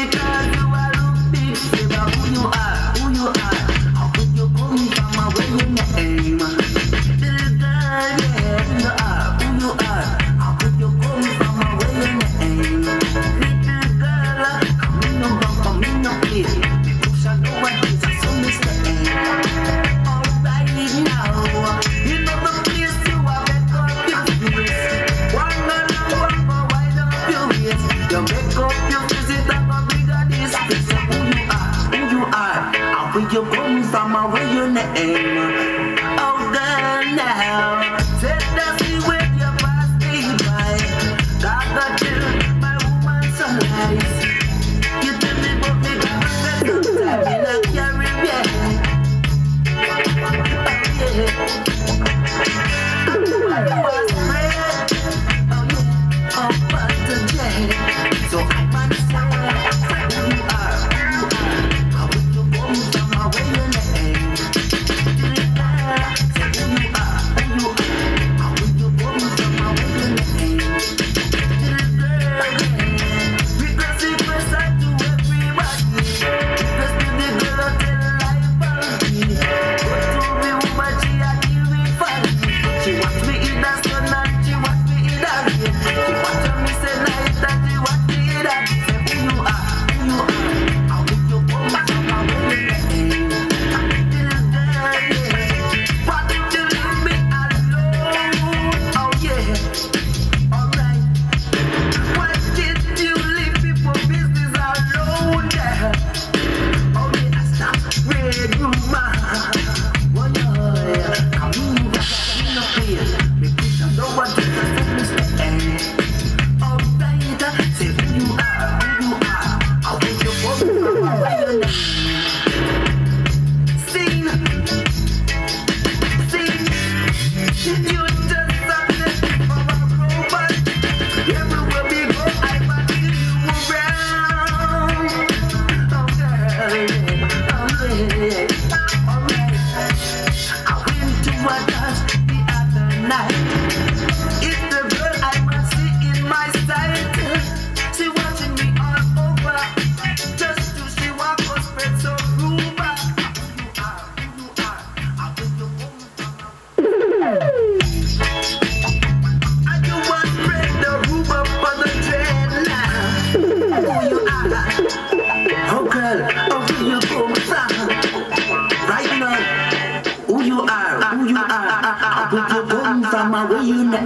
Every time. Where you from? Where you know?